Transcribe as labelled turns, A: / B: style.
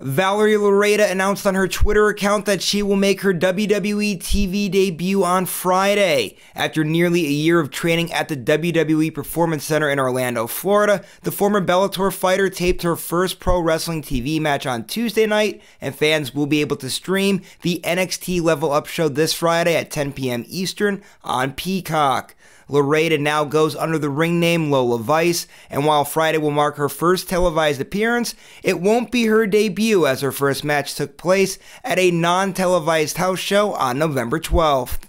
A: Valerie Loureda announced on her Twitter account that she will make her WWE TV debut on Friday. After nearly a year of training at the WWE Performance Center in Orlando, Florida, the former Bellator fighter taped her first pro wrestling TV match on Tuesday night, and fans will be able to stream the NXT Level Up show this Friday at 10 p.m. Eastern on Peacock. Loureda now goes under the ring name Lola Vice, and while Friday will mark her first televised appearance, it won't be her debut as her first match took place at a non televised house show on November 12th.